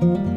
Música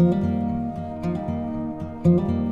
Thank you.